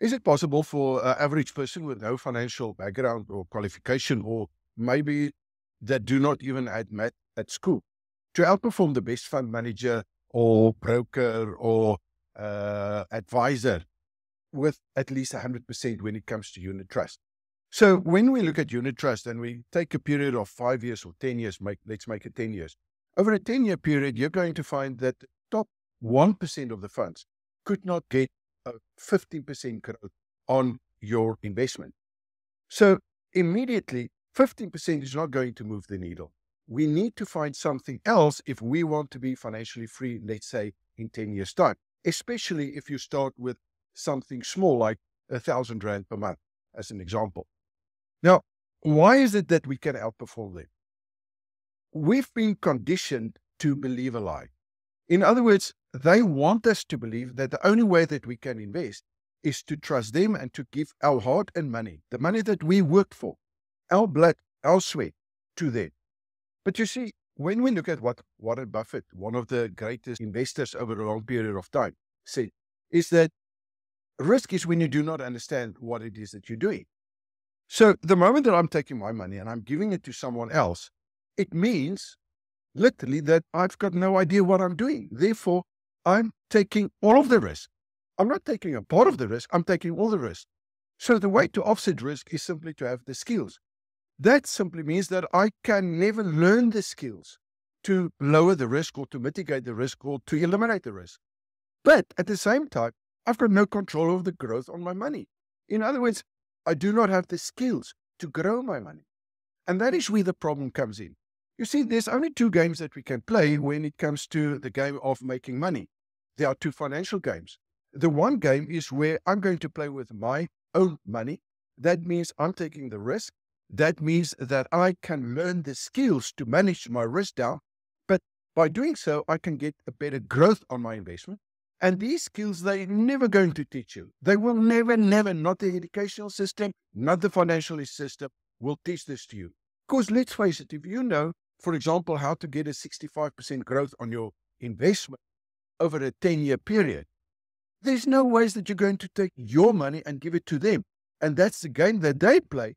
Is it possible for an average person with no financial background or qualification, or maybe that do not even add math at school, to outperform the best fund manager or broker or uh, advisor with at least 100% when it comes to unit trust? So when we look at unit trust and we take a period of five years or 10 years, make, let's make it 10 years. Over a 10 year period, you're going to find that the top 1% of the funds could not get a 15% growth on your investment. So immediately, 15% is not going to move the needle. We need to find something else if we want to be financially free, let's say in 10 years' time, especially if you start with something small like a thousand rand per month, as an example. Now, why is it that we can outperform them? We've been conditioned to believe a lie. In other words, they want us to believe that the only way that we can invest is to trust them and to give our heart and money, the money that we worked for, our blood, our sweat, to them. But you see, when we look at what Warren Buffett, one of the greatest investors over a long period of time, said, is that risk is when you do not understand what it is that you're doing. So the moment that I'm taking my money and I'm giving it to someone else, it means literally that I've got no idea what I'm doing. Therefore, I'm taking all of the risk. I'm not taking a part of the risk, I'm taking all the risk. So the way to offset risk is simply to have the skills. That simply means that I can never learn the skills to lower the risk or to mitigate the risk or to eliminate the risk. But at the same time, I've got no control over the growth on my money. In other words, I do not have the skills to grow my money. And that is where the problem comes in. You see, there's only two games that we can play when it comes to the game of making money. There are two financial games. The one game is where I'm going to play with my own money. That means I'm taking the risk. That means that I can learn the skills to manage my risk down. But by doing so, I can get a better growth on my investment. And these skills, they're never going to teach you. They will never, never, not the educational system, not the financial system, will teach this to you. Because let's face it, if you know, for example, how to get a 65% growth on your investment over a 10 year period, there's no ways that you're going to take your money and give it to them. And that's the game that they play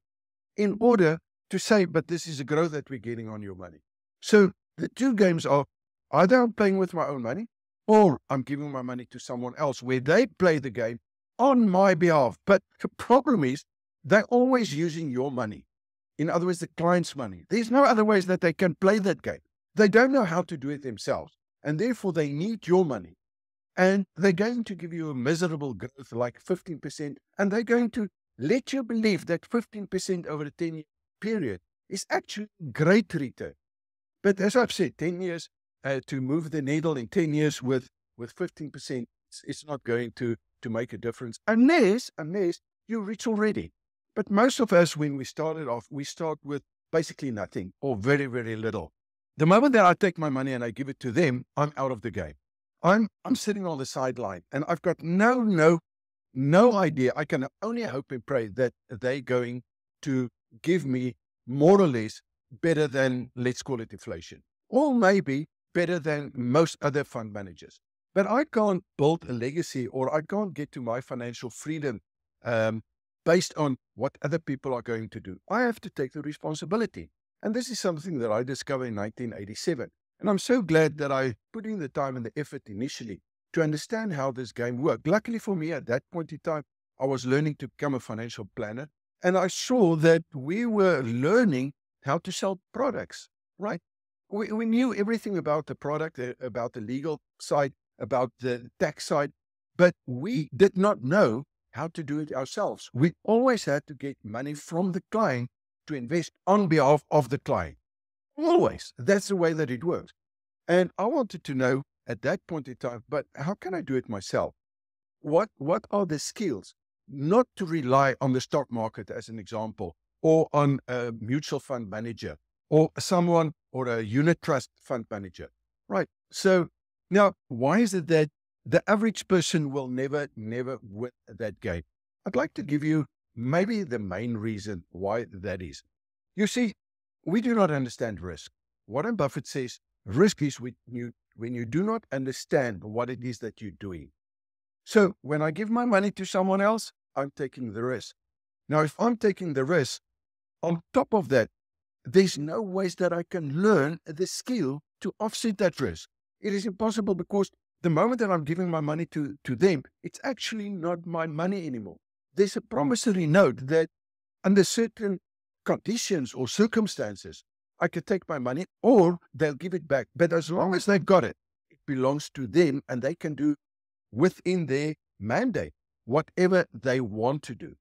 in order to say, but this is the growth that we're getting on your money. So the two games are either I'm playing with my own money or I'm giving my money to someone else where they play the game on my behalf. But the problem is they're always using your money. In other words, the client's money. There's no other ways that they can play that game. They don't know how to do it themselves. And therefore, they need your money. And they're going to give you a miserable growth like 15%. And they're going to let you believe that 15% over a 10 year period is actually great return. But as I've said, 10 years uh, to move the needle in 10 years with, with 15%, it's, not going to, to make a difference unless, unless you're rich already. But most of us, when we started off, we start with basically nothing or very, very little. The moment that I take my money and I give it to them, I'm out of the game. I'm, I'm sitting on the sideline and I've got no, no, no idea. I can only hope and pray that they're going to give me more or less better than, let's call it inflation. Or maybe better than most other fund managers. But I can't build a legacy or I can't get to my financial freedom um, based on what other people are going to do. I have to take the responsibility. And this is something that I discovered in 1987. And I'm so glad that I put in the time and the effort initially to understand how this game worked. Luckily for me, at that point in time, I was learning to become a financial planner. And I saw that we were learning how to sell products, right? we, we knew everything about the product, about the legal side, about the tax side, but we did not know how to do it ourselves. We always had to get money from the client to invest on behalf of the client. Always. That's the way that it works. And I wanted to know at that point in time, but how can I do it myself? What, what are the skills? Not to rely on the stock market as an example or on a mutual fund manager or someone or a unit trust fund manager. Right. So now, why is it that the average person will never, never win that game? I'd like to give you maybe the main reason why that is. You see, we do not understand risk. Warren Buffett says risk is when you, when you do not understand what it is that you're doing. So when I give my money to someone else, I'm taking the risk. Now, if I'm taking the risk, on top of that, there's no ways that I can learn the skill to offset that risk. It is impossible because the moment that I'm giving my money to, to them, it's actually not my money anymore. There's a promissory note that under certain conditions or circumstances, I can take my money or they'll give it back. But as long as they've got it, it belongs to them and they can do within their mandate whatever they want to do.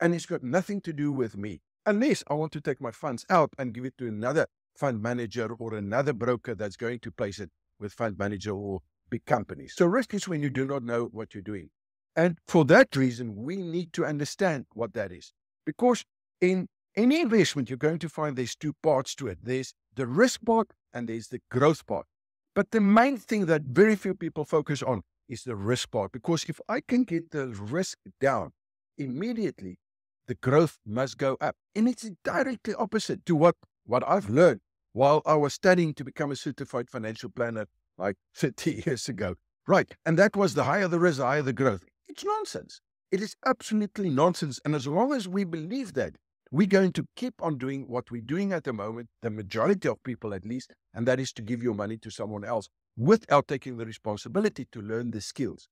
And it's got nothing to do with me. Unless I want to take my funds out and give it to another fund manager or another broker that's going to place it with fund manager or big companies. So risk is when you do not know what you're doing. And for that reason, we need to understand what that is. Because in any investment, you're going to find there's two parts to it. There's the risk part and there's the growth part. But the main thing that very few people focus on is the risk part. Because if I can get the risk down immediately, the growth must go up. And it's directly opposite to what, what I've learned while I was studying to become a certified financial planner like 30 years ago. Right. And that was the higher the risk, the higher the growth. It's nonsense. It is absolutely nonsense. And as long as we believe that, we're going to keep on doing what we're doing at the moment, the majority of people at least, and that is to give your money to someone else without taking the responsibility to learn the skills.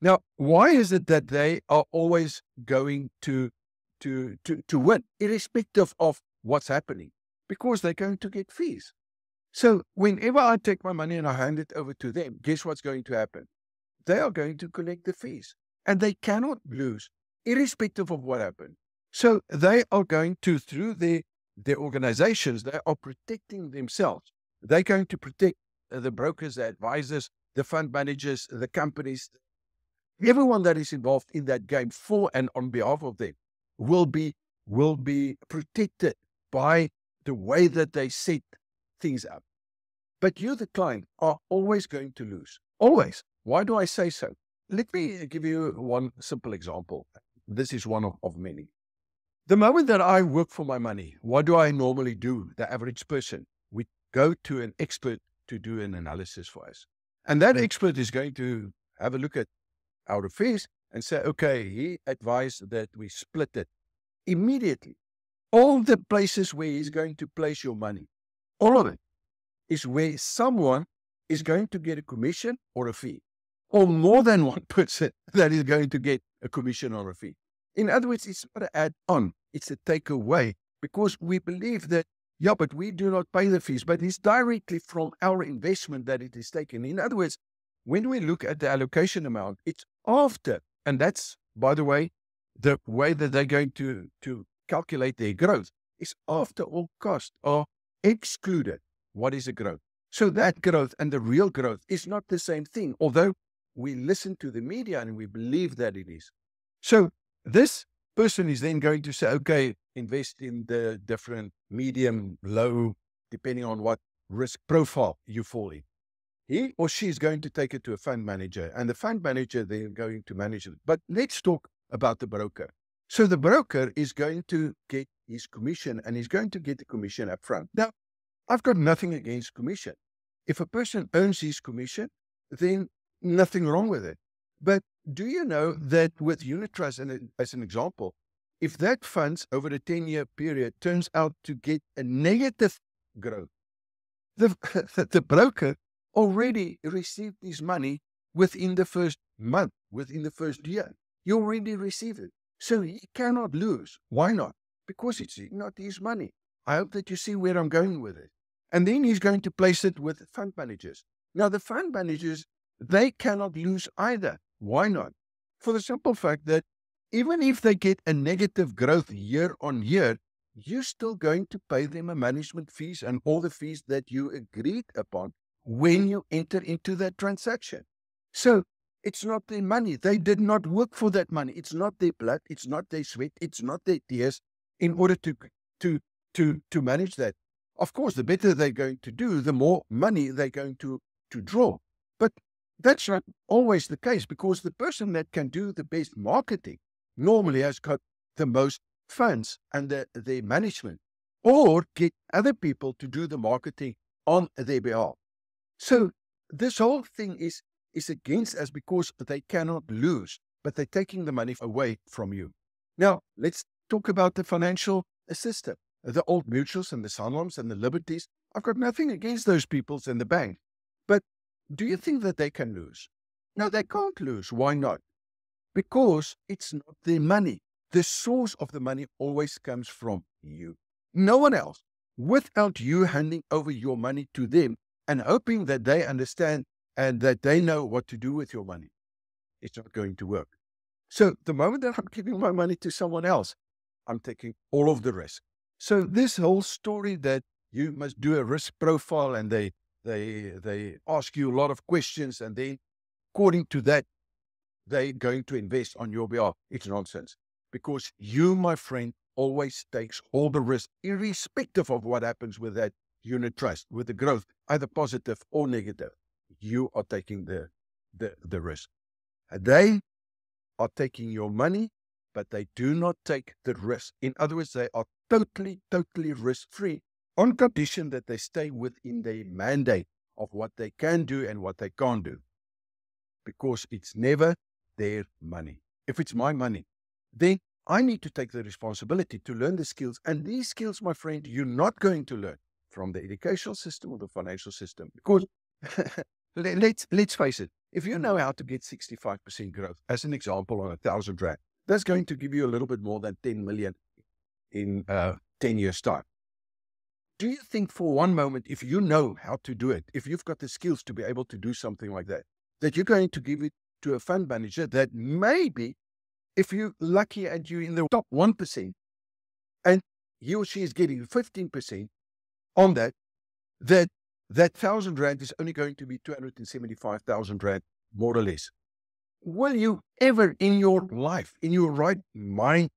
Now, why is it that they are always going to to to to win, irrespective of what's happening? Because they're going to get fees. So whenever I take my money and I hand it over to them, guess what's going to happen? They are going to collect the fees and they cannot lose, irrespective of what happened. So they are going to, through their, their organizations, they are protecting themselves. They're going to protect uh, the brokers, the advisors, the fund managers, the companies, everyone that is involved in that game for and on behalf of them will be will be protected by the way that they set things up. But you, the client, are always going to lose. Always. Why do I say so? Let me give you one simple example. This is one of, of many. The moment that I work for my money, what do I normally do? The average person, we go to an expert to do an analysis for us. And that expert is going to have a look at our affairs and say, okay, he advised that we split it immediately. All the places where he's going to place your money, all of it, is where someone is going to get a commission or a fee, or more than one person that is going to get a commission or a fee. In other words, it's not an add on, it's a take away because we believe that, yeah, but we do not pay the fees, but it's directly from our investment that it is taken. In other words, when we look at the allocation amount, it's after, and that's, by the way, the way that they're going to, to calculate their growth is after all costs are excluded. What is a growth? So that growth and the real growth is not the same thing, although we listen to the media and we believe that it is. So this person is then going to say, okay, invest in the different medium, low, depending on what risk profile you fall in. He or she is going to take it to a fund manager, and the fund manager they're going to manage it. But let's talk about the broker. So the broker is going to get his commission, and he's going to get the commission up front. Now, I've got nothing against commission. If a person earns his commission, then nothing wrong with it. But do you know that with unit trust, and as an example, if that funds over a 10 year period turns out to get a negative growth, the, the broker already received his money within the first month, within the first year. You already received it. So he cannot lose. Why not? Because it's not his money. I hope that you see where I'm going with it. And then he's going to place it with fund managers. Now, the fund managers, they cannot lose either why not? For the simple fact that even if they get a negative growth year on year, you're still going to pay them a management fees and all the fees that you agreed upon when you enter into that transaction. So it's not their money. They did not work for that money. It's not their blood. It's not their sweat. It's not their tears in order to, to, to, to manage that. Of course, the better they're going to do, the more money they're going to, to draw. But that's not always the case because the person that can do the best marketing normally has got the most funds and the, the management or get other people to do the marketing on their behalf. So this whole thing is, is against us because they cannot lose. but they're taking the money away from you. Now, let's talk about the financial system. The old mutuals and the Sanlams and the Liberties. I've got nothing against those peoples and the bank. But do you think that they can lose? No, they can't lose. Why not? Because it's not their money. The source of the money always comes from you, no one else. Without you handing over your money to them and hoping that they understand and that they know what to do with your money, it's not going to work. So the moment that I'm giving my money to someone else, I'm taking all of the risk. So this whole story that you must do a risk profile and they they they ask you a lot of questions and then according to that they're going to invest on your behalf. It's nonsense. Because you, my friend, always takes all the risk, irrespective of what happens with that unit trust, with the growth, either positive or negative. You are taking the the, the risk. And They are taking your money, but they do not take the risk. In other words, they are totally, totally risk free on condition that they stay within the mandate of what they can do and what they can't do. Because it's never their money. If it's my money, then I need to take the responsibility to learn the skills. And these skills, my friend, you're not going to learn from the educational system or the financial system. Because let's, let's face it, if you know how to get 65% growth, as an example, on a thousand rand, that's going to give you a little bit more than 10 million in uh, 10 years' time. Do you think for one moment, if you know how to do it, if you've got the skills to be able to do something like that, that you're going to give it to a fund manager that maybe, if you're lucky and you're in the top 1%, and he or she is getting 15% on that, that that thousand rand is only going to be 275,000 rand, more or less. Will you ever in your life, in your right mind,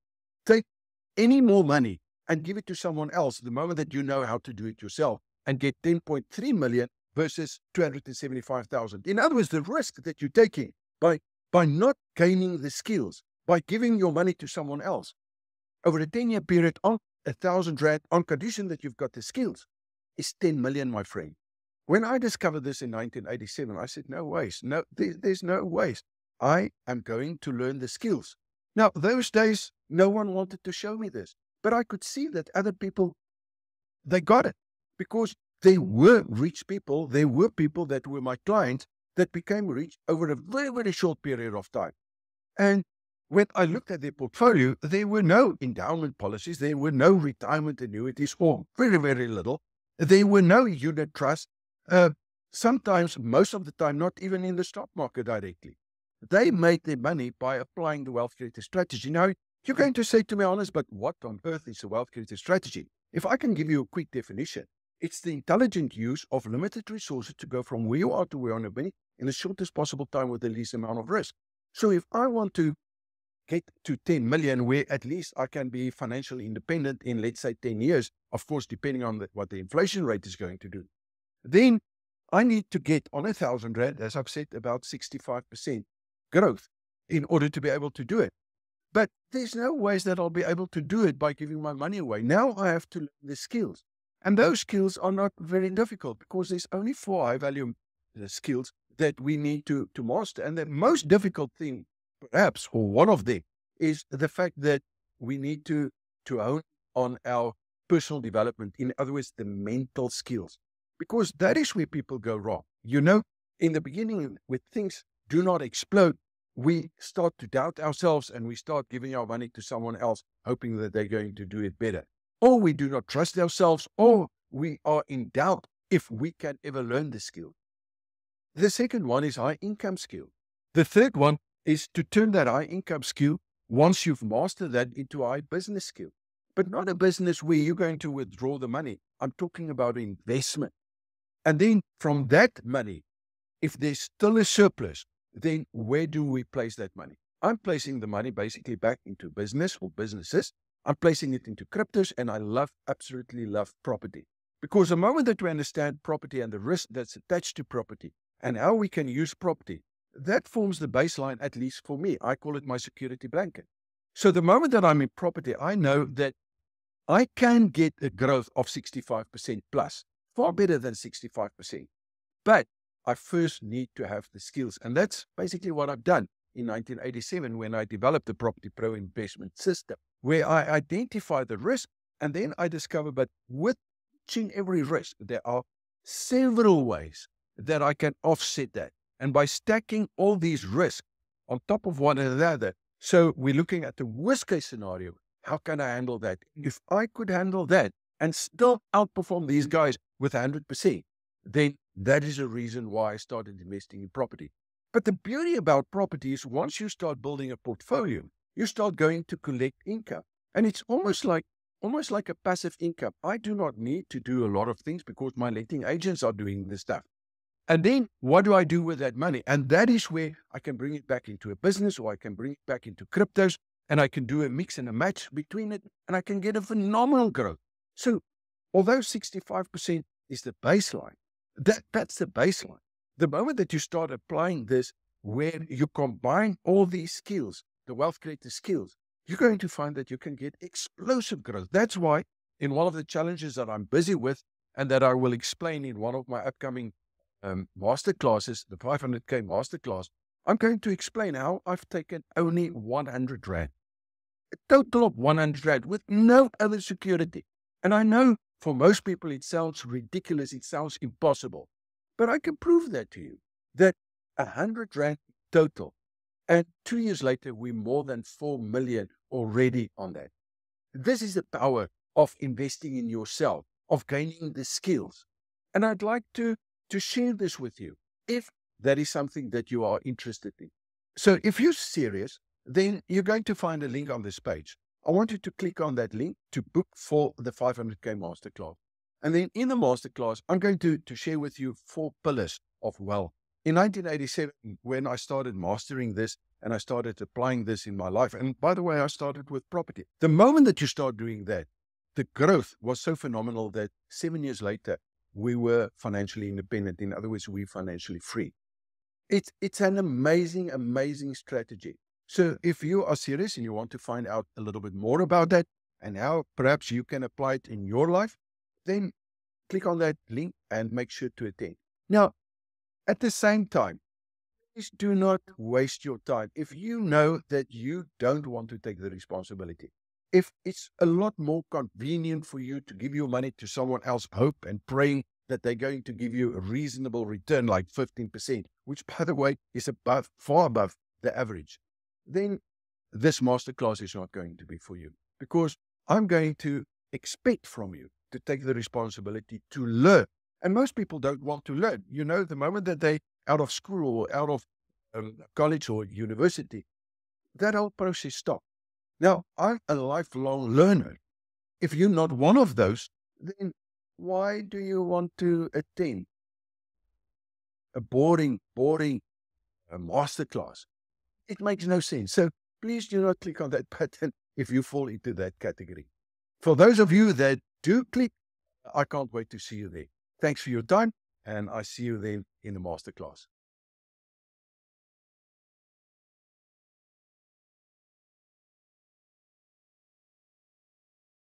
any more money and give it to someone else the moment that you know how to do it yourself and get 10.3 million versus 275,000? In other words, the risk that you're taking by, by not gaining the skills, by giving your money to someone else over a 10 year period on a thousand rand on condition that you've got the skills is 10 million, my friend. When I discovered this in 1987, I said, no ways, no, there, there's no ways. I am going to learn the skills. Now, those days, no one wanted to show me this, but I could see that other people, they got it because they were rich people. They were people that were my clients that became rich over a very, very short period of time. And when I looked at their portfolio, there were no endowment policies, there were no retirement annuities, or very, very little. There were no unit trusts. Uh, sometimes, most of the time, not even in the stock market directly. They made their money by applying the wealth creator strategy. Now, you're hmm. going to say to me, Hannes, but what on earth is a wealth creator strategy? If I can give you a quick definition, it's the intelligent use of limited resources to go from where you are to where you want to be in the shortest possible time with the least amount of risk. So if I want to get to 10 million, where at least I can be financially independent in, let's say, 10 years, of course, depending on the, what the inflation rate is going to do, then I need to get on a thousand rand, as I've said, about 65% growth in order to be able to do it. But there's no ways that I'll be able to do it by giving my money away. Now I have to learn the skills. And those skills are not very difficult because there's only four high value uh, skills that we need to, to master. And the most difficult thing, perhaps, or one of them, is the fact that we need to, to own on our personal development. In other words, the mental skills because that is where people go wrong. You know, in the beginning, with things do not explode, we start to doubt ourselves and we start giving our money to someone else, hoping that they're going to do it better. Or we do not trust ourselves, or we are in doubt if we can ever learn the skill. The second one is high income skill. The third one is to turn that high income skill, once you've mastered that, into a high business skill. But not a business where you're going to withdraw the money. I'm talking about investment. And then from that money, if there's still a surplus, then where do we place that money? I'm placing the money basically back into business or businesses. I'm placing it into cryptos and I love, absolutely love property. Because the moment that we understand property and the risk that's attached to property and how we can use property, that forms the baseline, at least for me. I call it my security blanket. So the moment that I'm in property, I know that I can get a growth of 65% plus far better than 65%. But I first need to have the skills. And that's basically what I've done. in 1987 when I developed the Property Pro investment system, where I identify the risk and then I discover, but with every risk, there are several ways that I can offset that. And by stacking all these risks on top of one another, so we're looking at the worst case scenario. How can I handle that? Mm. If I could handle that and still outperform these mm. guys with 100%, then that is a reason why I started investing in property. But the beauty about property is once you start building a portfolio, you start going to collect income. And it's almost like almost like a passive income. I do not need to do a lot of things because my letting agents are doing this stuff. And then what do I do with that money? And that is where I can bring it back into a business or I can bring it back into cryptos and I can do a mix and a match between it and I can get a phenomenal growth. So although 65% is the baseline, that, that's the baseline. The moment that you start applying this where you combine all these skills, the wealth creator skills, you're going to find that you can get explosive growth. That's why in one of the challenges that I'm busy with and that I will explain in one of my upcoming um, master classes, the 500K master class, I'm going to explain how I've taken only 100 Rand, a total of 100 Rand with no other security. And I know for most people it sounds ridiculous, it sounds impossible, but I can prove that to you that 100 Rand total. And two years later, we're more than 4 million already on that. This is the power of investing in yourself, of gaining the skills. And I'd like to to share this with you if that is something that you are interested in. So if you're serious, then you're going to find a link on this page. I want you to click on that link to book for the 500K Masterclass. And then in the masterclass, I'm going to, to share with you four pillars of wealth. In 1987, when I started mastering this and I started applying this in my life, and by the way, I started with property. The moment that you start doing that, the growth was so phenomenal that seven years later, we were financially independent. In other words, we're financially free. It's, it's an amazing, amazing strategy. So if you are serious and you want to find out a little bit more about that and how perhaps you can apply it in your life, then click on that link and make sure to attend. Now, at the same time, please do not waste your time. If you know that you don't want to take the responsibility, if it's a lot more convenient for you to give your money to someone else, hope and praying that they're going to give you a reasonable return, like 15%, which, by the way, is above, far above the average, then this masterclass is not going to be for you because I'm going to expect from you to take the responsibility to learn. And most people don't want to learn. You know, the moment that they out of school or out of um, college or university, that whole process stops. Now, I'm a lifelong learner. If you're not one of those, then why do you want to attend a boring, boring uh, masterclass? It makes no sense. So please do not click on that button if you fall into that category. For those of you that do click, I can't wait to see you there. Thanks for your time, and I see you then in the masterclass.